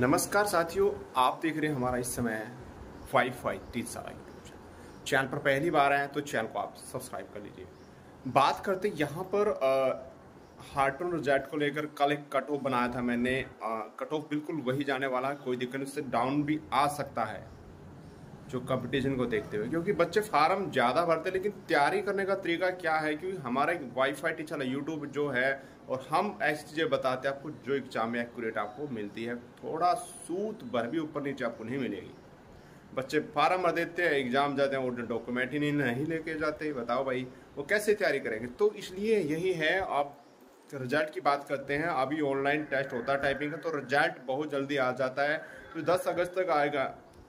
नमस्कार साथियों, आप देख रहे हैं हमारा इस समय फाइव फाइव तीन सारा यूट्यूब चैनल चैनल पर पहली बार आए हैं तो चैनल को आप सब्सक्राइब कर लीजिए। बात करते यहाँ पर हार्टन जेट को लेकर कल एक कट ऑफ़ बनाया था मैंने। कट ऑफ़ बिल्कुल वही जाने वाला है, कोई दिक्कत नहीं, उससे डाउन भी आ सकता है। जो कंपटीशन को देखते हुए, क्योंकि बच्चे फार्म ज़्यादा भरते लेकिन तैयारी करने का तरीका क्या है? क्योंकि हमारा एक वाईफाई टीचर है यूट्यूब जो है, और हम ऐसी चीज़ें बताते हैं, आपको जो एग्ज़ाम में एक्यूरेट आपको मिलती है, थोड़ा सूत भर भी ऊपर नीचे आपको नहीं मिलेगी। बच्चे फार्म भर देते हैं एग्ज़ाम जाते हैं, वो डॉक्यूमेंट ही नहीं नहीं लेके जाते बताओ भाई, वो कैसे तैयारी करेंगे? तो इसलिए यही है, आप रिज़ल्ट की बात करते हैं, अभी ऑनलाइन टेस्ट होता है टाइपिंग का तो रिज़ल्ट बहुत जल्दी आ जाता है। तो 10 अगस्त तक आएगा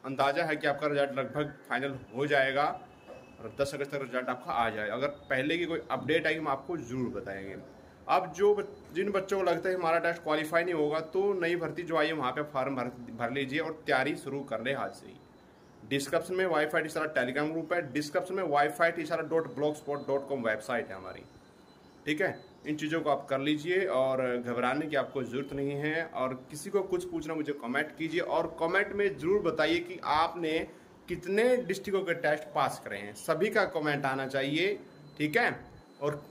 अंदाज़ा है कि आपका रिज़ल्ट लगभग फाइनल हो जाएगा और दस अगस्त तक रिज़ल्ट आपका आ जाएगा अगर पहले की कोई अपडेट आएगी हम आपको ज़रूर बताएँगे। अब जो जिन बच्चों को लगता है हमारा टेस्ट क्वालिफाई नहीं होगा तो नई भर्ती जो आई है, वहाँ पे फॉर्म भर भर लीजिए और तैयारी शुरू कर ले हाथ से ही। डिस्क्रिप्शन में वाईफाई टी सारा टेलीग्राम ग्रुप है। डिस्क्रिप्शन में वाईफाई टी सारा dot blogspot dot com website है हमारी। ठीक है? इन चीज़ों को आप कर लीजिए और घबराने की आपको ज़रूरत नहीं है और किसी को कुछ पूछना मुझे कमेंट कीजिए और कमेंट में ज़रूर बताइए कि आपने कितने डिस्ट्रिक्टों के टेस्ट पास करे हैं। सभी का कमेंट आना चाहिए, ठीक है? और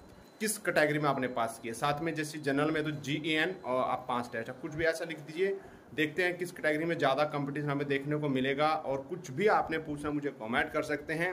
किस कैटेगरी में आपने पास किया? साथ में जैसे जनरल में तो जी ई एन और आप पाँच टेस्ट कुछ भी ऐसा लिख दीजिए, देखते हैं किस कैटेगरी में ज़्यादा कंपटीशन हमें देखने को मिलेगा और कुछ भी आपने पूछना मुझे कमेंट कर सकते हैं।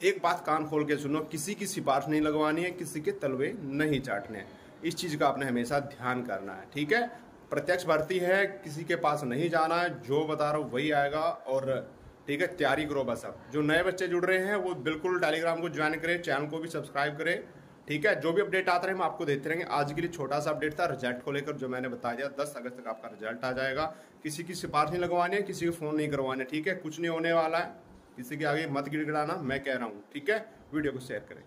एक बात कान खोल के सुनो, किसी की सिफारिश नहीं लगवानी है, किसी के तलवे नहीं चाटने इस चीज़ का आपने हमेशा ध्यान करना है, ठीक है? प्रत्यक्ष भर्ती है, किसी के पास नहीं जाना है, जो बता रहा हूँ वही आएगा और, ठीक है, तैयारी करो बस अब। जो नए बच्चे जुड़ रहे हैं, वो बिल्कुल टेलीग्राम को ज्वाइन करें, चैनल को भी सब्सक्राइब करें, ठीक है? जो भी अपडेट आता रहे, हम आपको देते रहेंगे। आज के लिए छोटा सा अपडेट था, रिज़ल्ट को लेकर जो मैंने बता दिया दस अगस्त तक आपका रिज़ल्ट आ जाएगा। किसी की सिफारिश नहीं लगवानी है, किसी को फ़ोन नहीं करवाने ठीक है? कुछ नहीं होने वाला है। किसी के आगे मत गिड़गिड़ाना, मैं कह रहा हूँ, ठीक है? वीडियो को शेयर करें।